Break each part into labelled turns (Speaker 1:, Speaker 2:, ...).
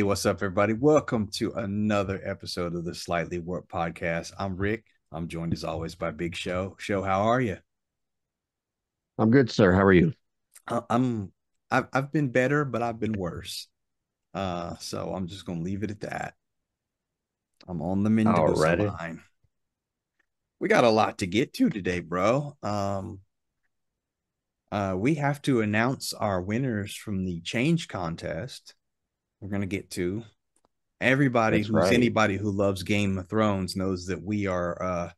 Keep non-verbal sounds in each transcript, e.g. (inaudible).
Speaker 1: Hey, what's up, everybody? Welcome to another episode of the Slightly Warped Podcast. I'm Rick. I'm joined as always by Big Show. Show, how are you?
Speaker 2: I'm good, sir. How are you?
Speaker 1: Uh, I'm. I've I've been better, but I've been worse. Uh, so I'm just gonna leave it at that. I'm on the Mendigo
Speaker 2: Alrighty.
Speaker 1: line. We got a lot to get to today, bro. Um, uh, we have to announce our winners from the change contest. We're gonna get to everybody
Speaker 2: That's
Speaker 1: who's
Speaker 2: right.
Speaker 1: anybody who loves Game of Thrones knows that we are uh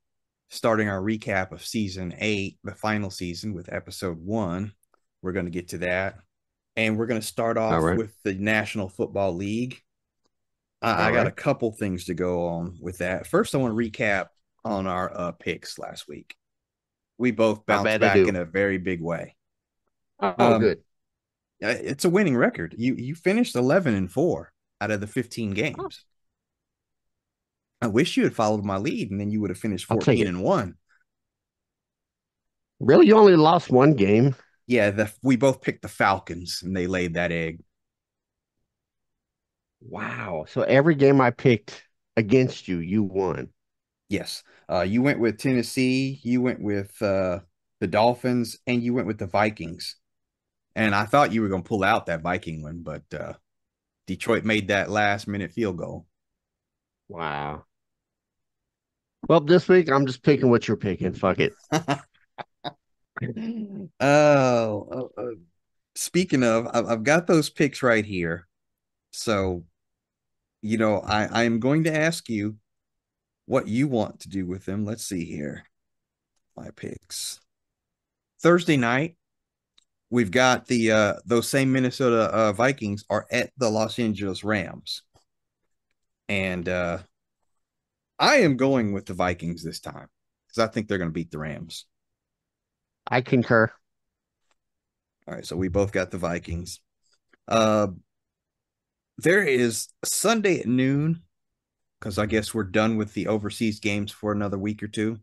Speaker 1: starting our recap of season eight, the final season with episode one. We're gonna get to that. And we're gonna start off
Speaker 2: right.
Speaker 1: with the National Football League. I, I got a couple things to go on with that. First, I want to recap on our uh picks last week. We both bounced back in a very big way.
Speaker 2: Oh,
Speaker 1: Um,
Speaker 2: good.
Speaker 1: It's a winning record. You you finished 11 and 4 out of the 15 games. I wish you had followed my lead and then you would have finished 14 and 1.
Speaker 2: Really, you only lost one game?
Speaker 1: Yeah, the, we both picked the Falcons and they laid that egg.
Speaker 2: Wow. So every game I picked against you, you won.
Speaker 1: Yes. Uh you went with Tennessee, you went with uh the Dolphins and you went with the Vikings. And I thought you were going to pull out that Viking one, but uh Detroit made that last minute field goal.
Speaker 2: Wow. Well, this week I'm just picking what you're picking. Fuck it. (laughs)
Speaker 1: Oh, uh, uh, speaking of, I've, I've got those picks right here. So, you know, I, I am going to ask you what you want to do with them. Let's see here. My picks. Thursday night, we've got the uh those same Minnesota uh, Vikings are at the Los Angeles Rams. And uh I am going with the Vikings this time because I think they're going to beat the Rams.
Speaker 2: I concur.
Speaker 1: All right, so we both got the Vikings. Uh there is Sunday at noon because I guess we're done with the overseas games for another week or two.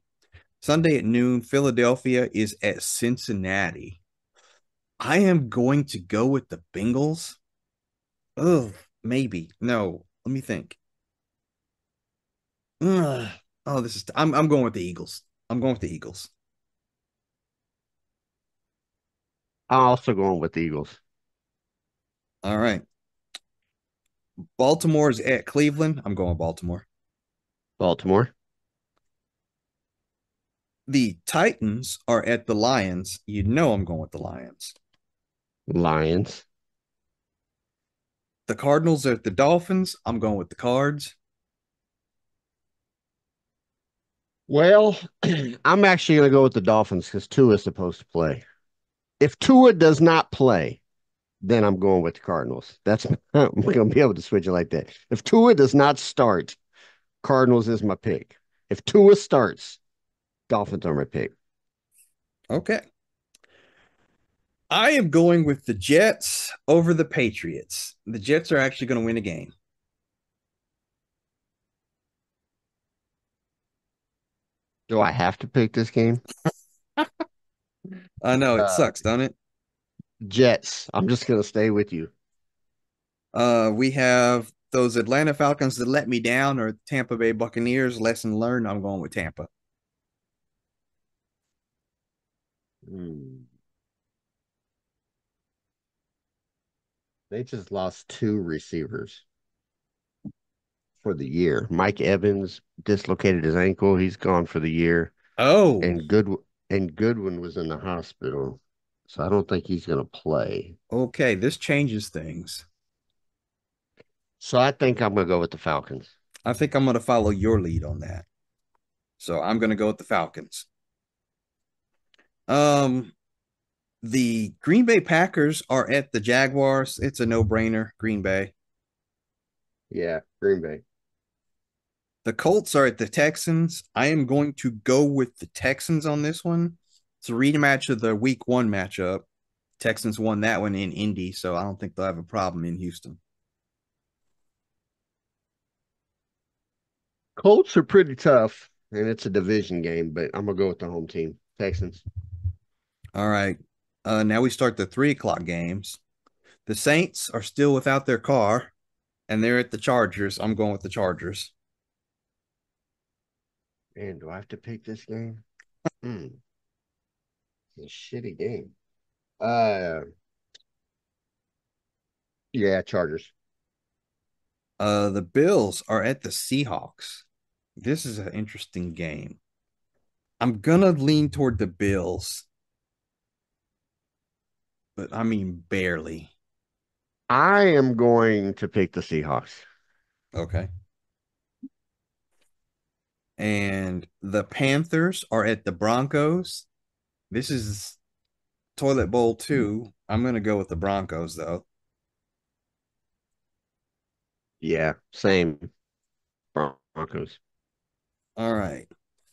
Speaker 1: Sunday at noon, Philadelphia is at Cincinnati. I am going to go with the Bengals. Oh, maybe. No, let me think. Ugh. Oh, this is I'm I'm going with the Eagles. I'm going with the Eagles.
Speaker 2: I'm also going with the Eagles.
Speaker 1: All right. Baltimore is at Cleveland. I'm going Baltimore.
Speaker 2: Baltimore.
Speaker 1: The Titans are at the Lions. You know I'm going with the Lions.
Speaker 2: Lions.
Speaker 1: The Cardinals are at the Dolphins. I'm going with the Cards.
Speaker 2: Well, (clears throat) I'm actually going to go with the Dolphins because Tua is supposed to play. If Tua does not play, then I'm going with the Cardinals. That's (laughs) I'm going to be able to switch it like that. If Tua does not start, Cardinals is my pick. If Tua starts, Dolphins are my pick.
Speaker 1: Okay. I am going with the Jets over the Patriots. The Jets are actually going to win a game.
Speaker 2: Do I have to pick this game?
Speaker 1: I know it
Speaker 2: Uh,
Speaker 1: sucks, don't it?
Speaker 2: Jets. I'm just going to stay with you.
Speaker 1: Uh, we have those Atlanta Falcons that let me down or Tampa Bay Buccaneers. Lesson learned. I'm going with Tampa.
Speaker 2: Hmm. They just lost two receivers for the year. Mike Evans dislocated his ankle. He's gone for the year.
Speaker 1: Oh,
Speaker 2: And Good and Godwin was in the hospital. So I don't think he's going to play.
Speaker 1: okay. This changes things.
Speaker 2: So I think I'm going to go with the Falcons.
Speaker 1: I think I'm going to follow your lead on that. So I'm going to go with the Falcons. Um, the Green Bay Packers are at the Jaguars. It's a no-brainer. Green Bay.
Speaker 2: Yeah, Green Bay.
Speaker 1: The Colts are at the Texans. I am going to go with the Texans on this one. It's a rematch of the Week One matchup. Texans won that one in Indy, so I don't think they'll have a problem in Houston.
Speaker 2: Colts are pretty tough, and it's a division game, but I'm going to go with the home team, Texans.
Speaker 1: All right. Uh, now we start the three o'clock games. The Saints are still without their Carr. and they're at the Chargers. I'm going with the Chargers.
Speaker 2: And do I have to pick this game? Hmm. It's a shitty game. Uh, yeah, Chargers.
Speaker 1: Uh, the Bills are at the Seahawks. This is an interesting game. I'm gonna lean toward the Bills, but I mean barely.
Speaker 2: I am going to pick the Seahawks.
Speaker 1: Okay. And the Panthers are at the Broncos. This is toilet bowl two. I'm gonna go with the Broncos though.
Speaker 2: Yeah, same. Broncos.
Speaker 1: All right.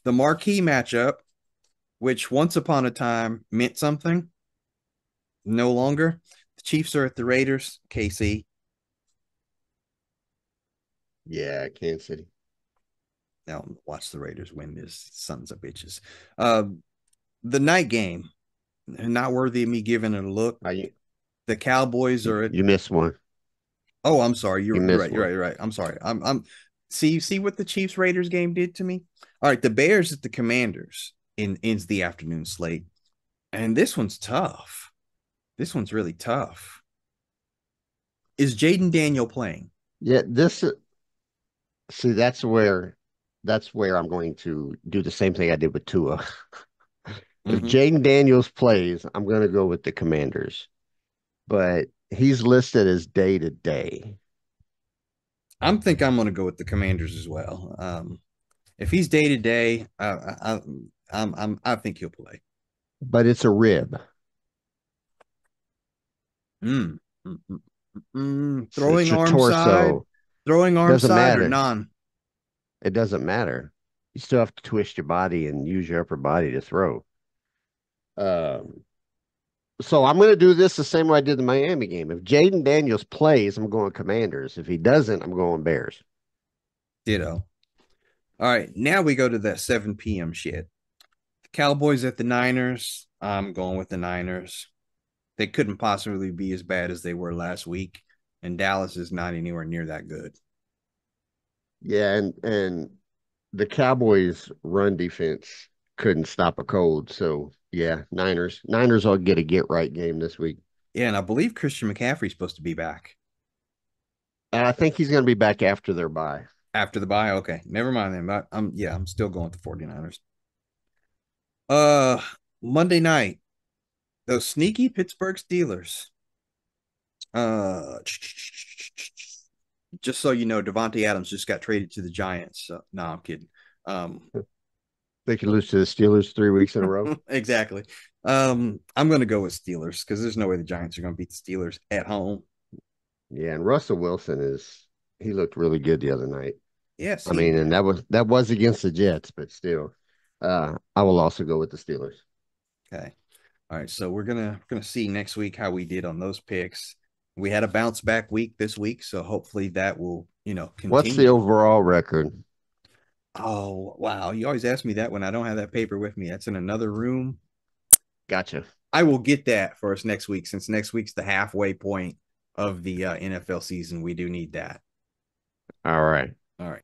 Speaker 1: The marquee matchup, which once upon a time meant something, no longer. The Chiefs are at the Raiders, KC.
Speaker 2: Yeah, Kansas City.
Speaker 1: Now watch the Raiders win this sons of bitches. Uh, the night game, not worthy of me giving it a look.
Speaker 2: You,
Speaker 1: the Cowboys are
Speaker 2: at, you missed one.
Speaker 1: Oh, I'm sorry. You're, you right. You're right. You're right. I'm sorry. I'm I'm see see what the Chiefs Raiders game did to me. All right, the Bears at the Commanders in ends the afternoon slate, and this one's tough. This one's really tough. Is Jayden Daniel playing?
Speaker 2: Yeah, this. See, that's where that's where I'm going to do the same thing I did with Tua. (laughs) mm-hmm. If Jayden Daniels plays, I'm going to go with the Commanders, but he's listed as day to day.
Speaker 1: I'm think I'm going to go with the Commanders as well. Um, if he's day to day, I, I'm, I'm, I think he'll play.
Speaker 2: But it's a rib.
Speaker 1: Mm. Mm, mm, mm. Throwing arm torso. side, throwing arm Doesn't side matter. or non.
Speaker 2: It doesn't matter. You still have to twist your body and use your upper body to throw. Um, so I'm going to do this the same way I did the Miami game. If Jayden Daniels plays, I'm going Commanders. If he doesn't, I'm going Bears.
Speaker 1: Ditto. All right, now we go to that 7 p.m. shit. The Cowboys at the Niners. I'm going with the Niners. They couldn't possibly be as bad as they were last week, and Dallas is not anywhere near that good.
Speaker 2: Yeah, and and the Cowboys' run defense couldn't stop a cold, so yeah, Niners. Niners will get a get right game this week.
Speaker 1: Yeah, and I believe Christian McCaffrey's supposed to be back.
Speaker 2: I think he's going to be back after their bye.
Speaker 1: After the bye, okay. Never mind then. But I'm yeah, I'm still going with the 49ers. Uh Monday night, those sneaky Pittsburgh Steelers. Uh just so you know, Davante Adams just got traded to the Giants. So no, I'm kidding. Um
Speaker 2: they could lose to the Steelers three weeks in a row. (laughs)
Speaker 1: exactly. Um, I'm going to go with Steelers because there's no way the Giants are going to beat the Steelers at home.
Speaker 2: Yeah, and Russell Wilson is he looked really good the other night.
Speaker 1: Yes,
Speaker 2: I mean, and that was that was against the Jets, but still, uh, I will also go with the Steelers.
Speaker 1: Okay. All right, so we're gonna gonna see next week how we did on those picks. We had a bounce back week this week, so hopefully that will you know.
Speaker 2: Continue. What's the overall record?
Speaker 1: Oh, wow. You always ask me that when I don't have that paper with me. That's in another room.
Speaker 2: Gotcha.
Speaker 1: I will get that for us next week since next week's the halfway point of the uh, NFL season. We do need that.
Speaker 2: All right.
Speaker 1: All right.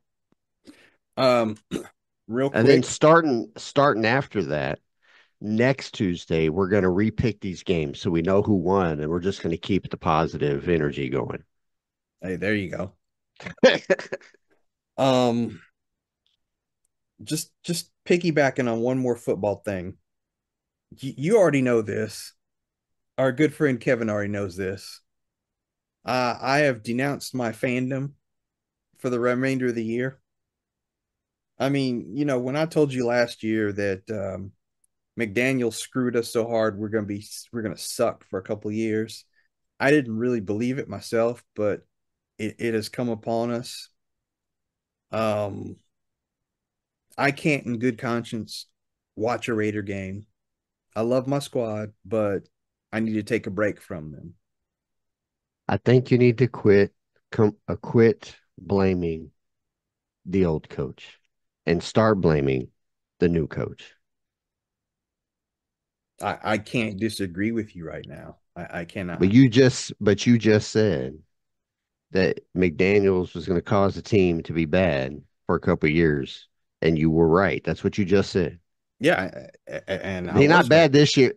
Speaker 1: Um (clears throat) real quick.
Speaker 2: And then starting starting after that, next Tuesday, we're going to repick these games so we know who won and we're just going to keep the positive energy going.
Speaker 1: Hey, there you go. (laughs) um just just piggybacking on one more football thing. You, you already know this. Our good friend Kevin already knows this. Uh, I have denounced my fandom for the remainder of the year. I mean, you know, when I told you last year that um, McDaniel screwed us so hard, we're gonna be we're gonna suck for a couple years. I didn't really believe it myself, but it, it has come upon us. Um, I can't, in good conscience, watch a Raider game. I love my squad, but I need to take a break from them.
Speaker 2: I think you need to quit, uh, quit blaming the old coach and start blaming the new coach.
Speaker 1: I, I can't disagree with you right now. I, I cannot.
Speaker 2: But you just, but you just said that McDaniels was going to cause the team to be bad for a couple of years, and you were right. That's what you just said.
Speaker 1: Yeah, and
Speaker 2: he's not bad right. this year.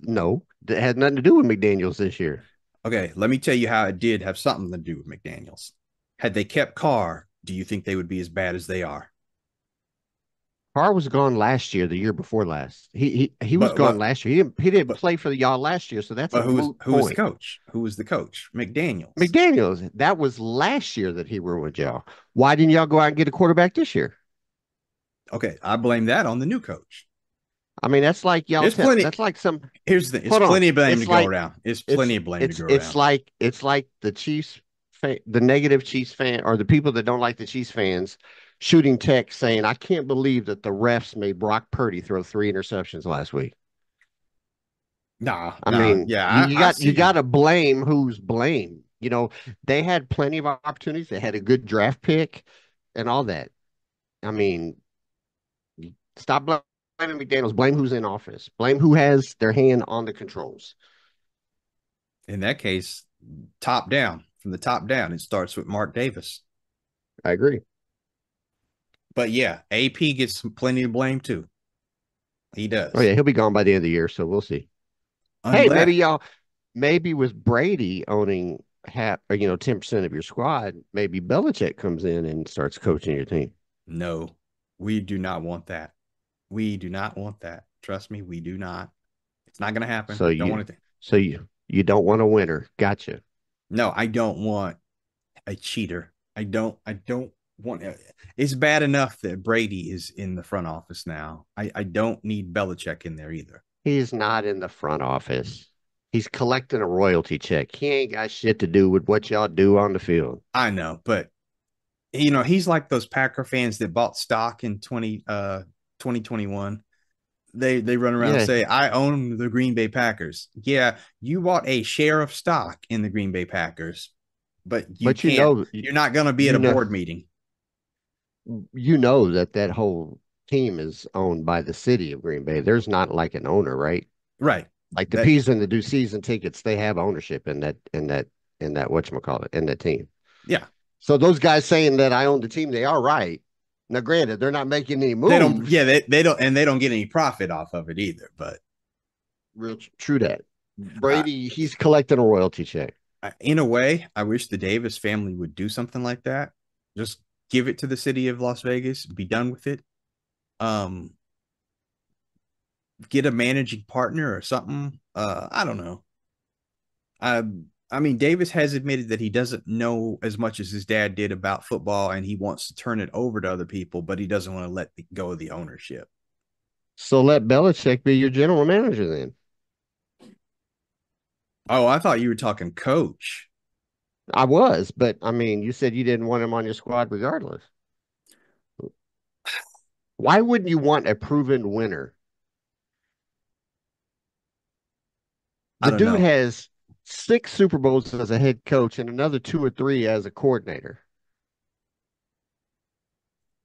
Speaker 2: No, it had nothing to do with McDaniels this year.
Speaker 1: Okay, let me tell you how it did have something to do with McDaniels. Had they kept Carr, do you think they would be as bad as they are?
Speaker 2: Carr was gone last year, the year before last. He he, he was but, gone but, last year. He didn't he didn't but, play for the y'all last year, so that's
Speaker 1: who was who was the coach? Who was the coach? McDaniels.
Speaker 2: McDaniels. That was last year that he were with y'all. Why didn't y'all go out and get a quarterback this year?
Speaker 1: Okay, I blame that on the new coach.
Speaker 2: I mean, that's like y'all. Tell, plenty, that's like some.
Speaker 1: Here's the. It's plenty on. of blame it's to like, go around. It's plenty
Speaker 2: it's,
Speaker 1: of blame
Speaker 2: it's,
Speaker 1: to go
Speaker 2: it's like it's like the Chiefs, the negative Chiefs fan, or the people that don't like the Chiefs fans, shooting text saying, "I can't believe that the refs made Brock Purdy throw three interceptions last week."
Speaker 1: Nah,
Speaker 2: I
Speaker 1: nah,
Speaker 2: mean,
Speaker 1: yeah,
Speaker 2: you, you got you got to blame who's blame. You know, they had plenty of opportunities. They had a good draft pick and all that. I mean, stop blaming McDaniels. Blame who's in office. Blame who has their hand on the controls.
Speaker 1: In that case, top down from the top down, it starts with Mark Davis.
Speaker 2: I agree.
Speaker 1: But yeah, AP gets plenty of blame too. He does.
Speaker 2: Oh yeah, he'll be gone by the end of the year, so we'll see. Unless... Hey, maybe y'all, maybe with Brady owning half or you know ten percent of your squad, maybe Belichick comes in and starts coaching your team.
Speaker 1: No, we do not want that. We do not want that. Trust me, we do not. It's not going to happen.
Speaker 2: So you don't want it to... so you you don't want a winner. Gotcha.
Speaker 1: No, I don't want a cheater. I don't. I don't want it's bad enough that Brady is in the front office now. I, I don't need Belichick in there either.
Speaker 2: He's not in the front office. He's collecting a royalty check. He ain't got shit to do with what y'all do on the field.
Speaker 1: I know, but you know, he's like those Packer fans that bought stock in 20 uh 2021. They they run around yeah. and say, I own the Green Bay Packers. Yeah, you bought a share of stock in the Green Bay Packers, but you but you know you're not gonna be at a know, board meeting
Speaker 2: you know that that whole team is owned by the city of Green Bay. There's not like an owner, right?
Speaker 1: Right.
Speaker 2: Like the that, Peas and the do season tickets, they have ownership in that in that in that whatchamacallit, in that team.
Speaker 1: Yeah.
Speaker 2: So those guys saying that I own the team, they are right. Now, granted, they're not making any moves.
Speaker 1: They don't, yeah, they, they don't, and they don't get any profit off of it either. But
Speaker 2: real true that Brady, he's collecting a royalty check.
Speaker 1: In a way, I wish the Davis family would do something like that. Just give it to the city of Las Vegas, be done with it. Um, get a managing partner or something. Uh, I don't know. I I mean, Davis has admitted that he doesn't know as much as his dad did about football, and he wants to turn it over to other people, but he doesn't want to let go of the ownership.
Speaker 2: So let Belichick be your general manager then.
Speaker 1: Oh, I thought you were talking coach.
Speaker 2: I was, but I mean, you said you didn't want him on your squad regardless. Why wouldn't you want a proven winner? The dude know. has six Super Bowls as a head coach and another two or three as a coordinator.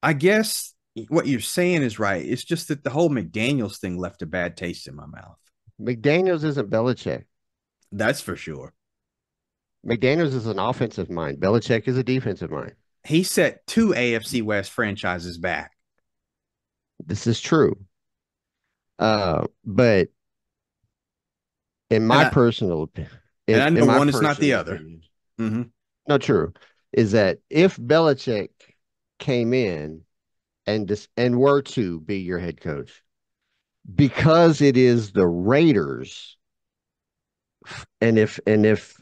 Speaker 1: I guess what you're saying is right. It's just that the whole McDaniels thing left a bad taste in my mouth.
Speaker 2: McDaniels isn't Belichick.
Speaker 1: That's for sure.
Speaker 2: McDaniels is an offensive mind. Belichick is a defensive mind.
Speaker 1: He set two AFC West franchises back.
Speaker 2: This is true. Uh, but in my I, personal opinion,
Speaker 1: and I know one is not the other. Opinion,
Speaker 2: mm-hmm. No, true. Is that if Belichick came in and dis- and were to be your head coach, because it is the Raiders, and if and if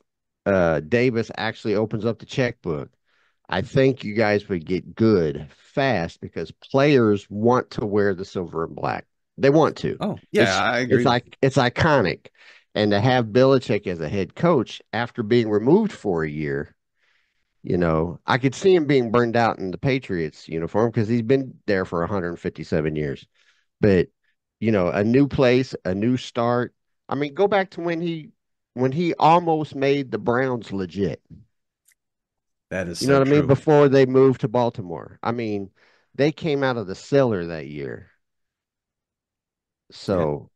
Speaker 2: uh, Davis actually opens up the checkbook, I think you guys would get good fast because players want to wear the silver and black. They want to.
Speaker 1: Oh, yeah,
Speaker 2: it's,
Speaker 1: I agree.
Speaker 2: It's like it's iconic. And to have Belichick as a head coach after being removed for a year, you know, I could see him being burned out in the Patriots uniform because he's been there for 157 years. But, you know, a new place, a new start. I mean, go back to when he when he almost made the Browns legit.
Speaker 1: That is,
Speaker 2: you know
Speaker 1: so
Speaker 2: what
Speaker 1: true.
Speaker 2: I mean. Before they moved to Baltimore, I mean, they came out of the cellar that year. So,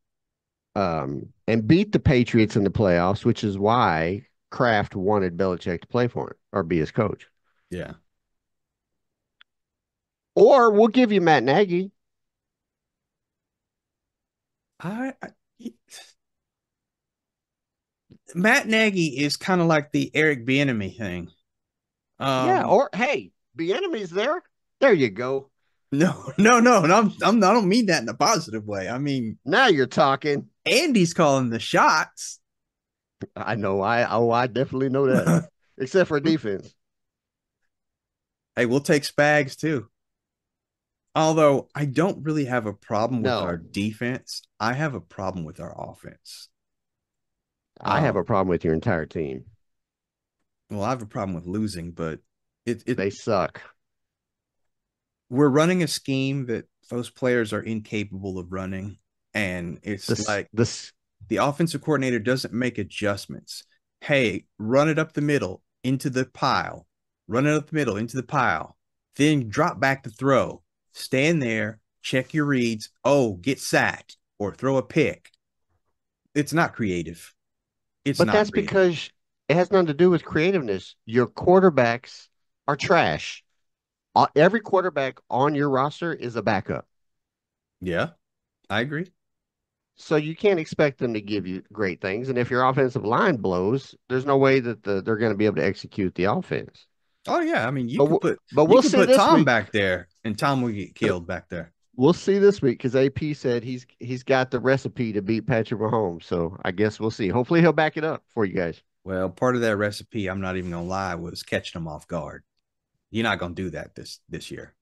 Speaker 2: yeah. um, and beat the Patriots in the playoffs, which is why Kraft wanted Belichick to play for him or be his coach.
Speaker 1: Yeah.
Speaker 2: Or we'll give you Matt Nagy.
Speaker 1: I, I Matt Nagy is kind of like the Eric Bieniemy thing.
Speaker 2: Um, yeah, or hey, Bieniemy's there. There you go. (laughs)
Speaker 1: No, no, no. I'm, I'm, I don't mean that in a positive way. I mean,
Speaker 2: now you're talking.
Speaker 1: Andy's calling the shots.
Speaker 2: I know. I oh, I definitely know that. (laughs) Except for defense.
Speaker 1: Hey, we'll take Spags too. Although I don't really have a problem with no. our defense, I have a problem with our offense.
Speaker 2: I um, have a problem with your entire team.
Speaker 1: Well, I have a problem with losing, but it, it
Speaker 2: they suck.
Speaker 1: We're running a scheme that those players are incapable of running, and it's this, like
Speaker 2: this.
Speaker 1: The offensive coordinator doesn't make adjustments. Hey, run it up the middle into the pile, run it up the middle into the pile, then drop back to throw. Stand there, check your reads. Oh, get sacked or throw a pick. It's not creative.
Speaker 2: It's but that's because it has nothing to do with creativeness. Your quarterbacks are trash. Uh, every quarterback on your roster is a backup.
Speaker 1: Yeah, I agree.
Speaker 2: So you can't expect them to give you great things. And if your offensive line blows, there's no way that the, they're going to be able to execute the offense.
Speaker 1: Oh yeah, I mean you but, could put but we'll put Tom week. back there, and Tom will get killed back there.
Speaker 2: We'll see this week because AP said he's he's got the recipe to beat Patrick Mahomes. So I guess we'll see. Hopefully he'll back it up for you guys.
Speaker 1: Well, part of that recipe, I'm not even gonna lie, was catching them off guard. You're not gonna do that this this year.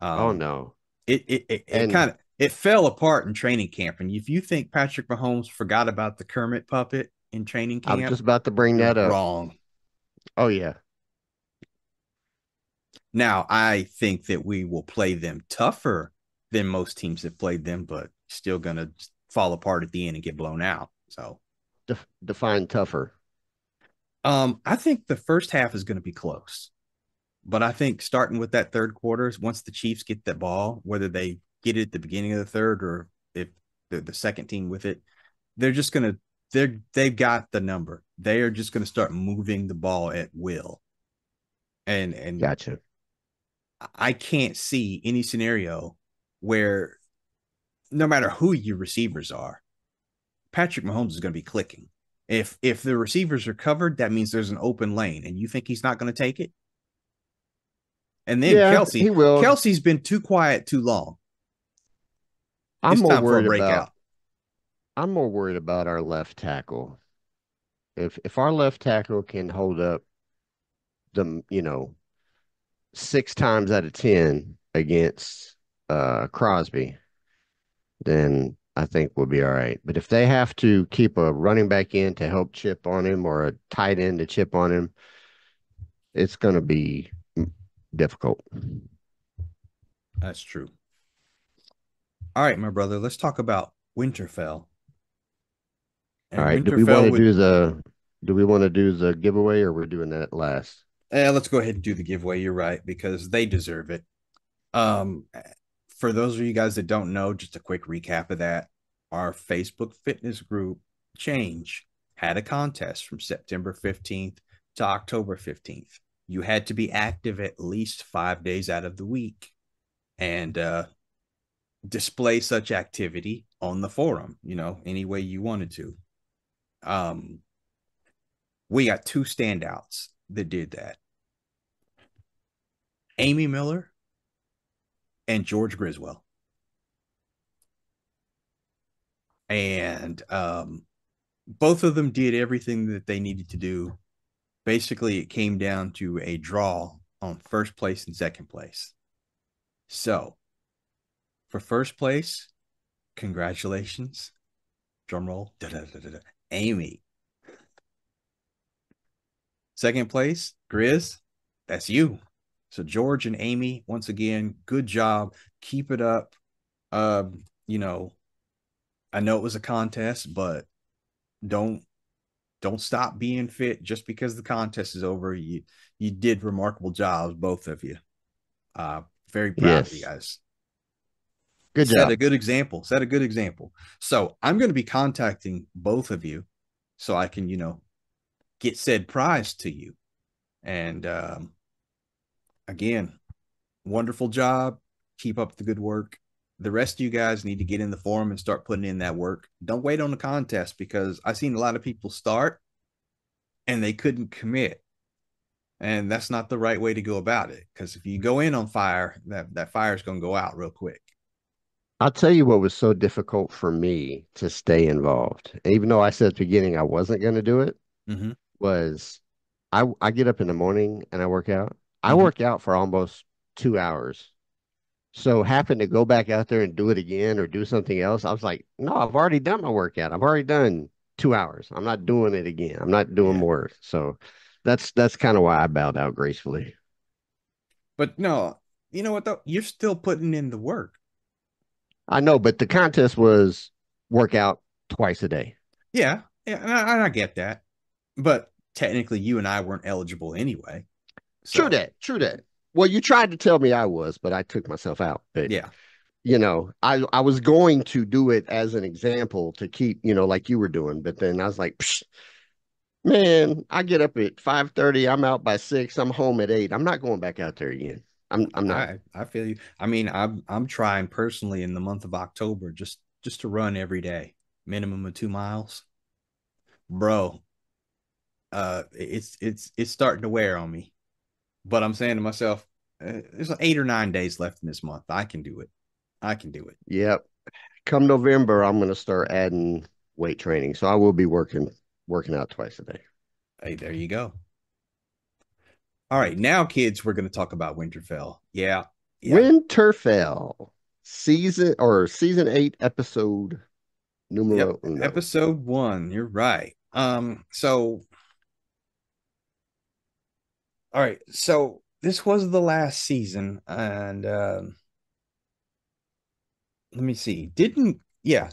Speaker 2: Um, oh no!
Speaker 1: It it it, it kind of it fell apart in training camp. And if you think Patrick Mahomes forgot about the Kermit puppet in training camp,
Speaker 2: I'm just about to bring that up.
Speaker 1: Wrong.
Speaker 2: Oh yeah.
Speaker 1: Now I think that we will play them tougher than most teams that played them, but still gonna fall apart at the end and get blown out. So
Speaker 2: Def- define tougher.
Speaker 1: Um, I think the first half is going to be close, but I think starting with that third quarter, once the Chiefs get the ball, whether they get it at the beginning of the third or if they're the second team with it, they're just going to they're they've got the number. They are just going to start moving the ball at will. And and
Speaker 2: gotcha.
Speaker 1: I can't see any scenario where no matter who your receivers are, Patrick Mahomes is going to be clicking. If if the receivers are covered, that means there's an open lane, and you think he's not going to take it. And then yeah, Kelce, he will. Kelce's been too quiet too long.
Speaker 2: I'm it's more worried about. I'm more worried about our left tackle. If if our left tackle can hold up the you know six times out of ten against uh, Crosby, then I think we'll be all right. But if they have to keep a running back in to help chip on him or a tight end to chip on him, it's going to be difficult.
Speaker 1: That's true. All right, my brother, let's talk about Winterfell.
Speaker 2: And all right, Winterfell do we want to do the do we want to do the giveaway or we're doing that last?
Speaker 1: Yeah, let's go ahead and do the giveaway. You're right because they deserve it. Um, for those of you guys that don't know, just a quick recap of that. Our Facebook fitness group change had a contest from September 15th to October 15th. You had to be active at least five days out of the week and uh, display such activity on the forum, you know, any way you wanted to. Um, we got two standouts that did that. Amy Miller and George Griswold. And um, both of them did everything that they needed to do. Basically, it came down to a draw on first place and second place. So, for first place, congratulations. Drum roll. Da, da, da, Amy. Second place, Grizz. That's you. So George and Amy, once again, good job. Keep it up. Um, you know, I know it was a contest, but don't don't stop being fit just because the contest is over. You you did remarkable jobs, both of you. Uh very proud yes. of you guys.
Speaker 2: Good
Speaker 1: Set
Speaker 2: job.
Speaker 1: a good example. Set a good example. So I'm going to be contacting both of you so I can, you know, get said prize to you And um, again, wonderful job. Keep up the good work. The rest of you guys need to get in the forum and start putting in that work. Don't wait on the contest because I've seen a lot of people start and they couldn't commit. And that's not the right way to go about it. Because if you go in on fire, that, that fire is going to go out real quick.
Speaker 2: I'll tell you what was so difficult for me to stay involved, even though I said at the beginning I wasn't going to do it,
Speaker 1: mm-hmm.
Speaker 2: was I I get up in the morning and I work out. I
Speaker 1: Mhm.
Speaker 2: work out for almost two hours. So happen to go back out there and do it again or do something else. I was like, no, I've already done my workout. I've already done two hours. I'm not doing it again. I'm not doing more. So that's that's kind of why I bowed out gracefully.
Speaker 1: But no, you know what though? You're still putting in the work.
Speaker 2: I know, but the contest was workout twice a day.
Speaker 1: Yeah, yeah, I, and I get that. But technically, you and I weren't eligible anyway. So,
Speaker 2: True that. True that. Well, you tried to tell me I was, but I took myself out. But
Speaker 1: Yeah,
Speaker 2: you know, I I was going to do it as an example to keep, you know, like you were doing, but then I was like, man, I get up at five thirty, I'm out by six, I'm home at eight. I'm not going back out there again. I'm I'm not.
Speaker 1: I I feel you. I mean, I'm I'm trying personally in the month of October just just to run every day, minimum of two miles, bro. Uh, it's it's it's starting to wear on me. But I'm saying to myself, uh, there's eight or nine days left in this month. I can do it. I can do it.
Speaker 2: Yep. Come November, I'm gonna start adding weight training. So I will be working working out twice a day.
Speaker 1: Hey, there you go. All right, now, kids, we're going to talk about Winterfell. Yeah, yeah.
Speaker 2: Winterfell season or season eight episode numero
Speaker 1: Yep,
Speaker 2: uno.
Speaker 1: episode one. You're right. Um, so all right, so this was the last season, and um let me see. Didn't yeah,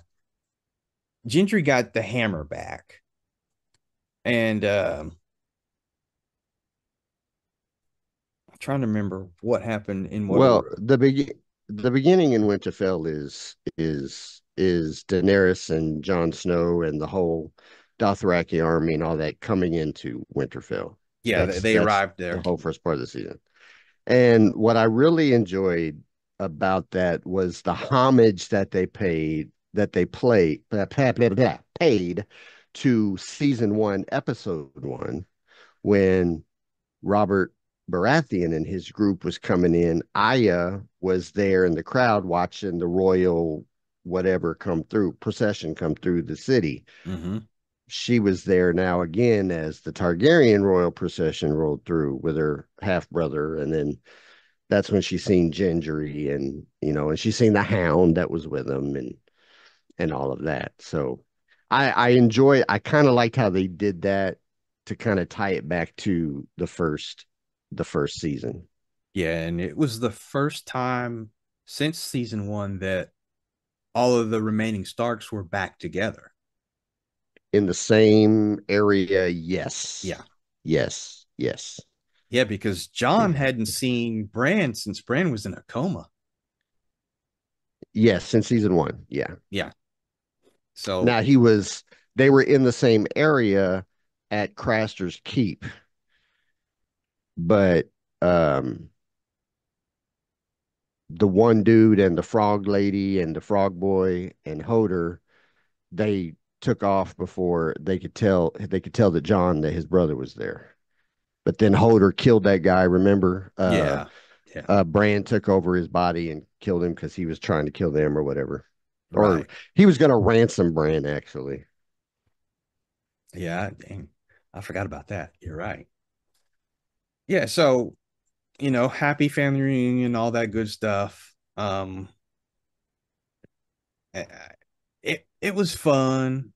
Speaker 1: Gendry got the hammer back, and um I'm trying to remember what happened in what
Speaker 2: Well, the begin the beginning in Winterfell is is is Daenerys and Jon Snow and the whole Dothraki army and all that coming into Winterfell.
Speaker 1: Yeah, they,
Speaker 2: That's-
Speaker 1: they
Speaker 2: that's
Speaker 1: arrived there The
Speaker 2: whole first part of the season. And what I really enjoyed about that was the homage that they paid that they played blah, (laughs) blah, blah, paid to season one, episode one, when Robert Baratheon and his group was coming in. Arya was there in the crowd watching the royal whatever come through procession come through the city.
Speaker 1: hmm
Speaker 2: She was there now again as the Targaryen royal procession rolled through with her half brother, and then that's when she seen Gendry and you know, and she seen the Hound that was with him and and all of that. So I I enjoy. I kind of liked how they did that to kind of tie it back to the first the first season.
Speaker 1: Yeah, and it was the first time since season one that all of the remaining Starks were back together.
Speaker 2: In the same area. Yes.
Speaker 1: Yeah.
Speaker 2: Yes. Yes.
Speaker 1: Yeah, because Jon hadn't seen Bran since Bran was in a coma.
Speaker 2: Yes. In season one. Yeah. Yeah.
Speaker 1: So
Speaker 2: Now he was. They were in the same area at Craster's Keep, but um, the one dude and the frog lady and the frog boy and Hodor, they took off before they could tell. They could tell that Jon that his brother was there. But then Hodor killed that guy. Remember? Uh,
Speaker 1: yeah,
Speaker 2: uh Bran took over his body and killed him because he was trying to kill them or whatever. Or he was gonna ransom Bran actually.
Speaker 1: Yeah, dang. I forgot about that. You're right. Yeah, so you know, happy family reunion, all that good stuff. Um it it was fun.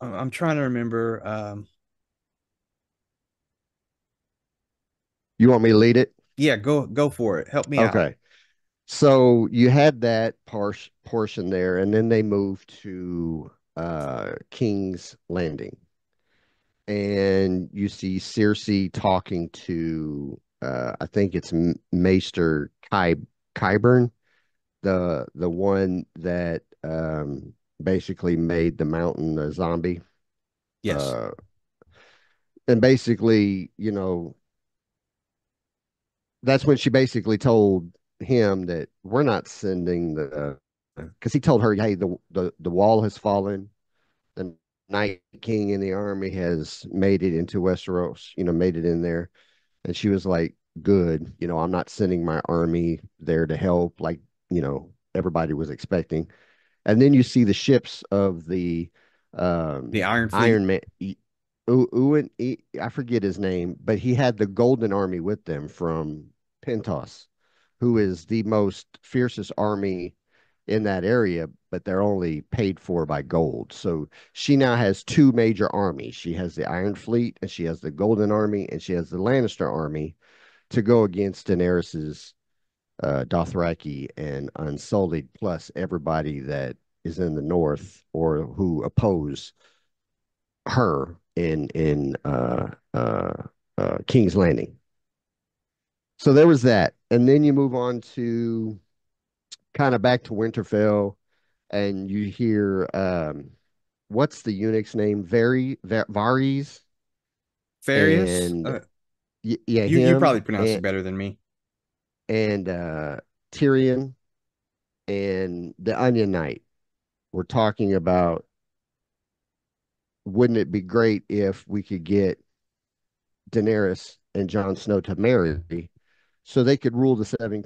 Speaker 1: I'm trying to remember um
Speaker 2: You want me to lead it?
Speaker 1: yeah, go go for it. Help me out.
Speaker 2: Okay. So you had that par- portion there, and then they moved to uh King's Landing. And you see Cersei talking to uh I think it's M- Maester Ky Qyburn, the the one that um basically made the mountain a zombie.
Speaker 1: Yes.
Speaker 2: Uh, and basically, you know, that's when she basically told him that we're not sending the because he told her, hey, the, the the wall has fallen, the Night King in the army has made it into Westeros, you know, made it in there, and she was like, good, you know, I'm not sending my army there to help, like you know everybody was expecting, and then you see the ships of the um,
Speaker 1: The Iron Fleet.
Speaker 2: Iron Man. I forget his name, but he had the Golden Army with them from Pentos, who is the most fiercest army in that area, but they're only paid for by gold. So she now has two major armies. She has the Iron Fleet and she has the Golden Army and she has the Lannister army to go against Daenerys's uh, Dothraki and Unsullied, plus everybody that is in the north or who oppose her in in uh, uh, uh, King's Landing. So there was that, and then you move on to kind of back to Winterfell, and you hear um, what's the eunuch's name? Very Varys.
Speaker 1: Various.
Speaker 2: And
Speaker 1: Uh,
Speaker 2: yeah,
Speaker 1: you you probably pronounce it better than me.
Speaker 2: And uh, Tyrion and the Onion Knight were talking about wouldn't it be great if we could get Daenerys and Jon Snow to marry so they could rule the seven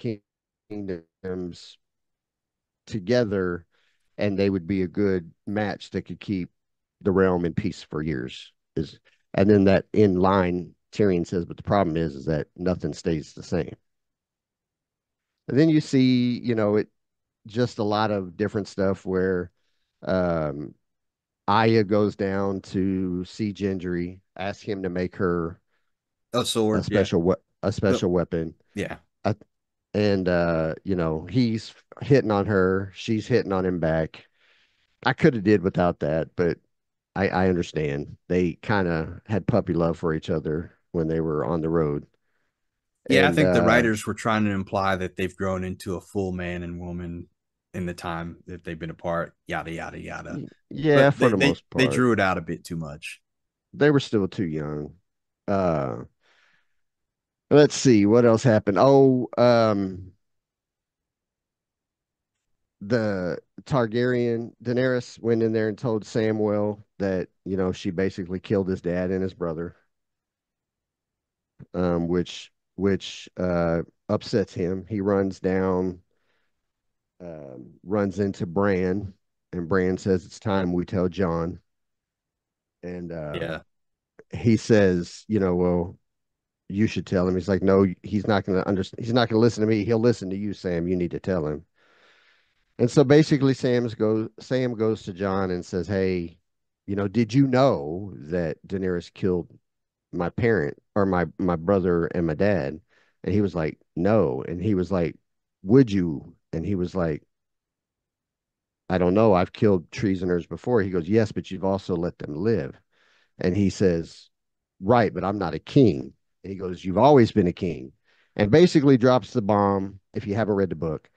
Speaker 2: kingdoms together and they would be a good match that could keep the realm in peace for years? Is and then that in line Tyrion says but the problem is is that nothing stays the same and then you see you know it just a lot of different stuff where um Arya goes down to see Gendry, ask him to make her
Speaker 1: A
Speaker 2: a
Speaker 1: sword. Yeah.
Speaker 2: special we- a special weapon.
Speaker 1: Yeah.
Speaker 2: Uh, and uh, you know, he's hitting on her, she's hitting on him back. I could have did without that, but I, I understand. They kind of had puppy love for each other when they were on the road.
Speaker 1: Yeah, I
Speaker 2: And
Speaker 1: think the
Speaker 2: uh,
Speaker 1: writers were trying to imply that they've grown into a full man and woman in the time that they've been apart. Yada yada yada.
Speaker 2: yeah,
Speaker 1: But
Speaker 2: for
Speaker 1: they,
Speaker 2: the
Speaker 1: they,
Speaker 2: most
Speaker 1: they
Speaker 2: part.
Speaker 1: drew it out a bit too much.
Speaker 2: they were still too young. Uh, let's see what else happened. Oh, um, the Targaryen Daenerys went in there and told Samuel that you know she basically killed his dad and his brother, um, which which uh, upsets him. He runs down, um, runs into Bran, and Bran says it's time we tell Jon. And uh,
Speaker 1: Yeah.
Speaker 2: he says, you know, well, you should tell him. He's like, no, he's not going to understand. He's not going to listen to me. He'll listen to you, Sam. You need to tell him. And so basically, Sam's goes. Sam goes to Jon and says, "Hey, you know, did you know that Daenerys killed my parent or my my brother and my dad?" And he was like, "No." And he was like, "Would you?" And he was like, "I don't know. I've killed treasoners before." He goes, "Yes, but you've also let them live." And he says, Right, but I'm not a king. And he goes, You've always been a king. And basically drops the bomb, if you haven't read the book,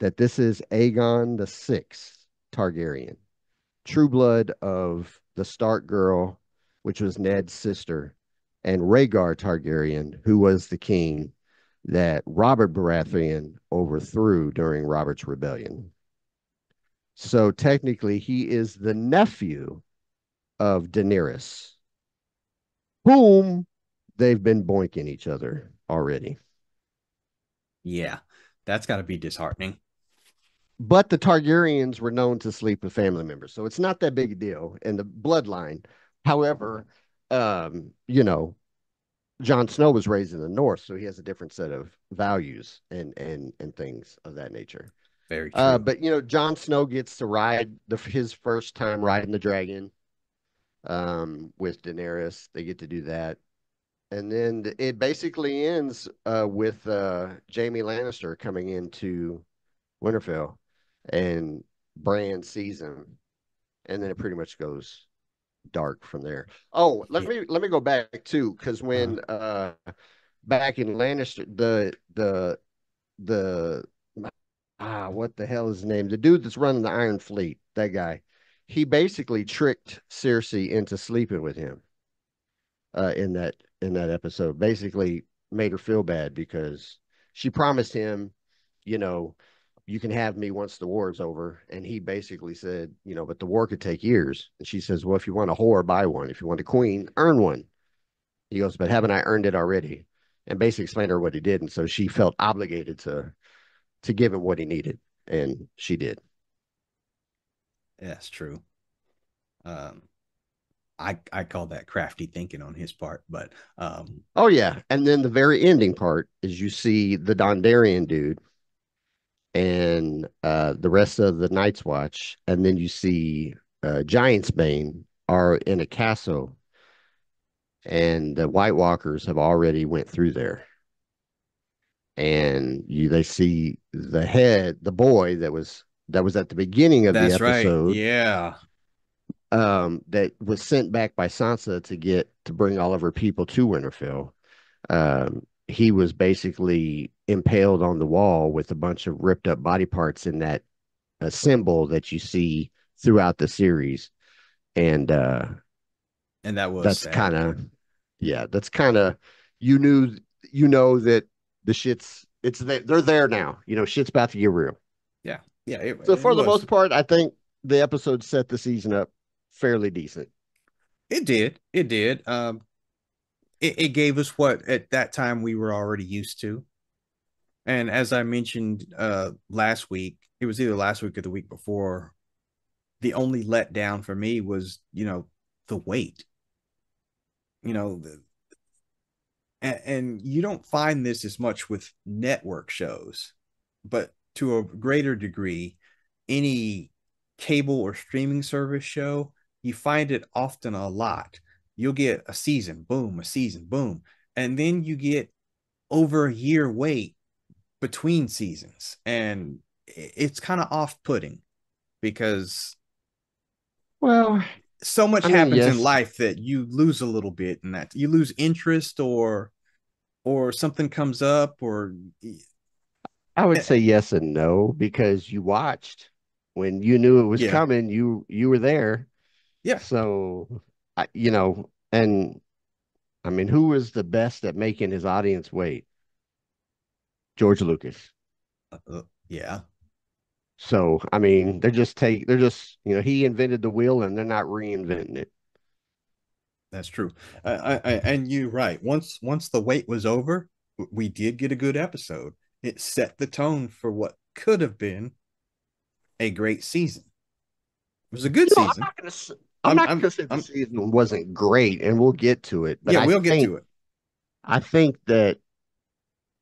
Speaker 2: that this is Aegon the Sixth Targaryen, true blood of the Stark girl, which was Ned's sister, and Rhaegar Targaryen, who was the king that Robert Baratheon overthrew during Robert's rebellion. So technically, he is the nephew of Daenerys, whom they've been boinking each other already.
Speaker 1: Yeah. That's got to be disheartening.
Speaker 2: But the Targaryens were known to sleep with family members, so it's not that big a deal in the bloodline. However, um, you know, Jon Snow was raised in the North, so he has a different set of values and and and things of that nature.
Speaker 1: Very true.
Speaker 2: Uh, but you know, Jon Snow gets to ride the his first time riding the dragon um, with Daenerys. They get to do that, and then it basically ends uh, with uh, Jaime Lannister coming into Winterfell, and Bran sees him, and then it pretty much goes dark from there. Oh, let me let me go back too, because when uh, back in Lannister, the the the ah, what the hell is his name? The dude that's running the Iron Fleet, that guy. He basically tricked Cersei into sleeping with him uh, in that in that episode. Basically, made her feel bad because she promised him, you know, you can have me once the war's over. And he basically said, you know, but the war could take years. And she says, well, if you want a whore, buy one. If you want a queen, earn one. He goes, but haven't I earned it already? And basically explained to her what he did. And so she felt obligated to to give him what he needed. And she did.
Speaker 1: That's true. Um, I I call that crafty thinking on his part, but um,
Speaker 2: oh yeah, and then the very ending part is you see the Dondarrion dude and uh, the rest of the Night's Watch, and then you see uh, Giantsbane are in a castle, and the White Walkers have already went through there, and you they see the head, the boy that was that was at the beginning of
Speaker 1: that's
Speaker 2: the episode,
Speaker 1: right. Yeah,
Speaker 2: um, that was sent back by Sansa to get to bring all of her people to Winterfell. Um, he was basically impaled on the wall with a bunch of ripped up body parts in that uh, symbol that you see throughout the series, and uh,
Speaker 1: and that was
Speaker 2: that's kind of yeah, that's kind of you knew you know that the shit's it's they're there now. You know, shit's about to get real.
Speaker 1: Yeah, yeah. It,
Speaker 2: so for the was. most part, I think the episode set the season up fairly decent.
Speaker 1: It did. It did. Um, it, it gave us what at that time we were already used to. And as I mentioned uh, last week, it was either last week or the week before. The only letdown for me was, you know, the wait. You know, the, and, and you don't find this as much with network shows, but to a greater degree, any cable or streaming service show, you find it often a lot. You'll get a season, boom, a season, boom. And then you get over a year wait between seasons. And it's kind of off putting because,
Speaker 2: well,
Speaker 1: so much I mean, happens yes. in life that you lose a little bit and that you lose interest or or something comes up or
Speaker 2: I would eh, say yes and no because you watched when you knew it was yeah. coming you you were there
Speaker 1: yeah.
Speaker 2: So, you know, and I mean, who is the best at making his audience wait? George Lucas.
Speaker 1: Uh, uh, yeah.
Speaker 2: So, I mean, they're just take they're just you know he invented the wheel and they're not reinventing it.
Speaker 1: That's true. I, I, and you're right. Once once the wait was over, we did get a good episode. It set the tone for what could have been a great season. It was a good you know, season.
Speaker 2: I'm not, I'm, I'm not going to say the season wasn't great, and we'll get to it.
Speaker 1: yeah, we'll think, get to it.
Speaker 2: I think that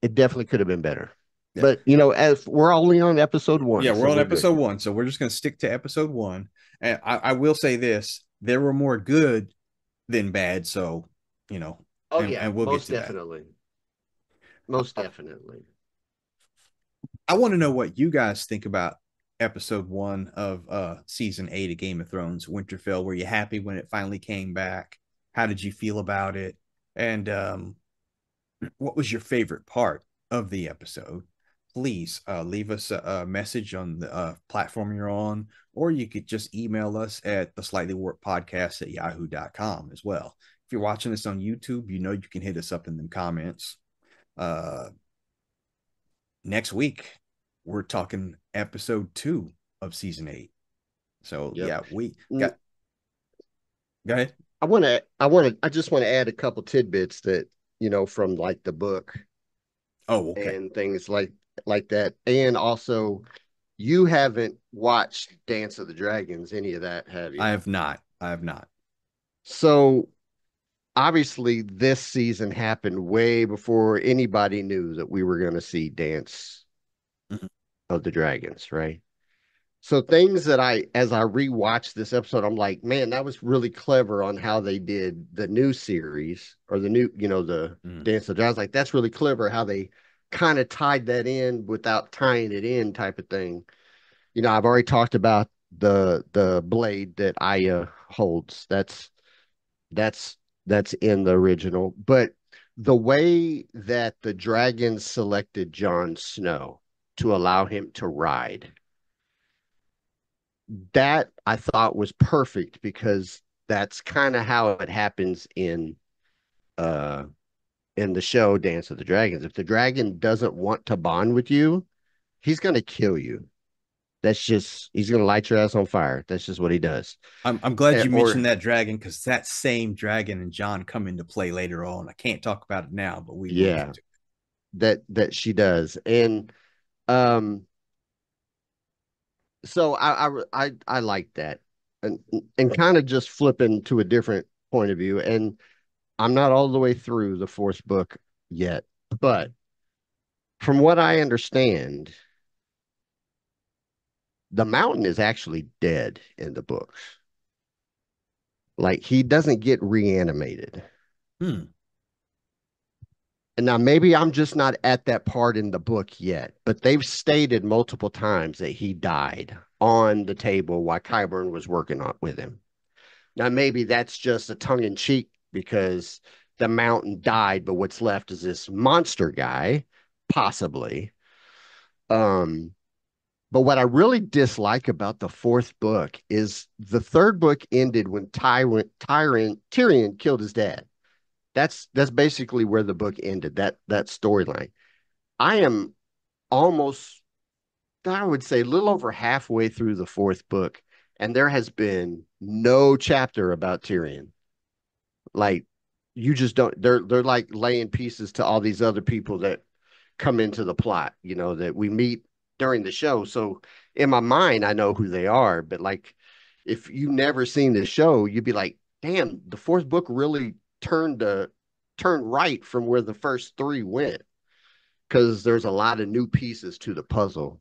Speaker 2: it definitely could have been better. Yeah. But you know, as we're only on episode one.
Speaker 1: Yeah, we're so on we're episode good. one, so we're just going to stick to episode one. And I, I, will say this: there were more good than bad. So you know.
Speaker 2: Oh and, yeah, and we'll most definitely. That. Most definitely.
Speaker 1: I want to know what you guys think about episode one of uh season eight of Game of Thrones, Winterfell. Were you happy when it finally came back? How did you feel about it? And um, what was your favorite part of the episode? Please uh, leave us a, a, message on the uh, platform you're on, or you could just email us at the slightly warped podcast at yahoo.com as well. If you're watching this on YouTube, you know you can hit us up in the comments. Uh, next week, we're talking episode two of season eight. So yep. yeah, we mm. got. Go ahead.
Speaker 2: I want to. I want to. I just want to add a couple tidbits that you know from like the book.
Speaker 1: Oh, okay.
Speaker 2: And things like like that, and also, you haven't watched Dance of the Dragons, any of that, have you?
Speaker 1: I have not. I have not.
Speaker 2: So obviously this season happened way before anybody knew that we were going to see dance of the Dragons, right? So things that I, as I rewatched this episode, I'm like, man, that was really clever on how they did the new series or the new, you know, the mm. Dance of the Dragons. Like that's really clever how they kind of tied that in without tying it in, type of thing. You know, I've already talked about the the blade that Arya holds. That's that's that's in the original, but the way that the dragons selected Jon Snow to allow him to ride. That I thought was perfect because that's kind of how it happens in uh in the show Dance of the Dragons. If the dragon doesn't want to bond with you, he's going to kill you. That's just he's going to light your ass on fire. That's just what he does.
Speaker 1: I'm I'm glad you or, mentioned that dragon because that same dragon and Jon come into play later on. I can't talk about it now, but we
Speaker 2: yeah that that she does and um so I I I, I like that and and kind of just flipping to a different point of view. And I'm not all the way through the fourth book yet but from what I understand the mountain is actually dead in the books. Like he doesn't get reanimated.
Speaker 1: Hmm
Speaker 2: and now maybe I'm just not at that part in the book yet, but they've stated multiple times that he died on the table while Qyburn was working on with him. Now maybe that's just a tongue in cheek because the mountain died, but what's left is this monster guy, possibly. Um, but what I really dislike about the fourth book is the third book ended when Tyrion, Tyrion, Tyrion killed his dad that's that's basically where the book ended that that storyline. I am almost i would say a little over halfway through the fourth book and there has been no chapter about tyrion. Like you just don't they're they're like laying pieces to all these other people that come into the plot you know that we meet during the show. So in my mind i know who they are but like if you've never seen the show you'd be like damn the fourth book really turned to turn right from where the first three went because there's a lot of new pieces to the puzzle.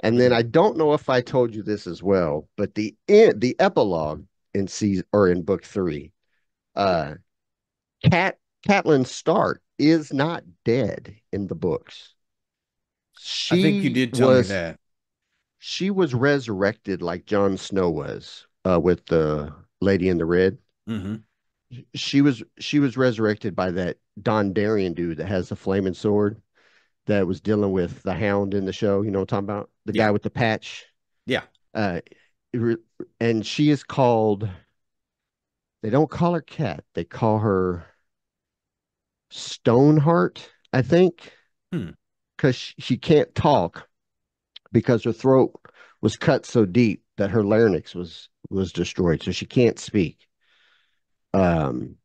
Speaker 2: And then I don't know if I told you this as well, but the end, the epilogue in season or in book three, uh, Cat Catelyn Stark is not dead in the books.
Speaker 1: She I think you did tell was, me that.
Speaker 2: She was resurrected like Jon Snow was uh, with the Lady in the Red.
Speaker 1: Mm-hmm
Speaker 2: she was she was resurrected by that Dondarrion dude that has the flaming sword that was dealing with the hound in the show. You know what I'm talking about? The yeah. guy with the patch.
Speaker 1: Yeah.
Speaker 2: Uh, and she is called. They don't call her Cat. They call her Stoneheart, I think, because
Speaker 1: hmm.
Speaker 2: she, she can't talk because her throat was cut so deep that her larynx was was destroyed, so she can't speak. Um,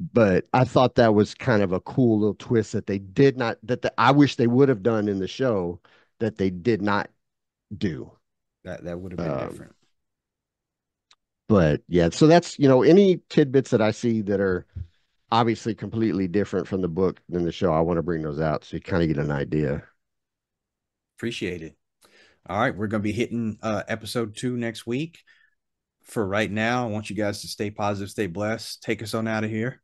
Speaker 2: but I thought that was kind of a cool little twist that they did not that the, I wish they would have done in the show that they did not do.
Speaker 1: That that would have been um, different.
Speaker 2: But yeah, so that's you know any tidbits that I see that are obviously completely different from the book than the show, I want to bring those out so you kind of get an idea.
Speaker 1: Appreciate it. All right, we're going to be hitting uh, episode two next week for right now. I want you guys to stay positive, stay blessed. Take us on out of here.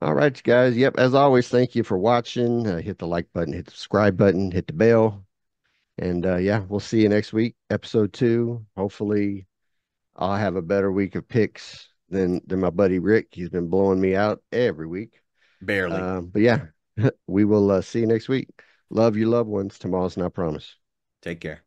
Speaker 2: All right, guys. Yep. As always, thank you for watching. Uh, hit the like button, hit the subscribe button, hit the bell. And uh, yeah, we'll see you next week, episode two. Hopefully, I'll have a better week of picks than than my buddy Rick. He's been blowing me out every week.
Speaker 1: Barely.
Speaker 2: Um, but yeah, (laughs) we will uh, see you next week. Love your loved ones. Tomorrow's not promise.
Speaker 1: Take care.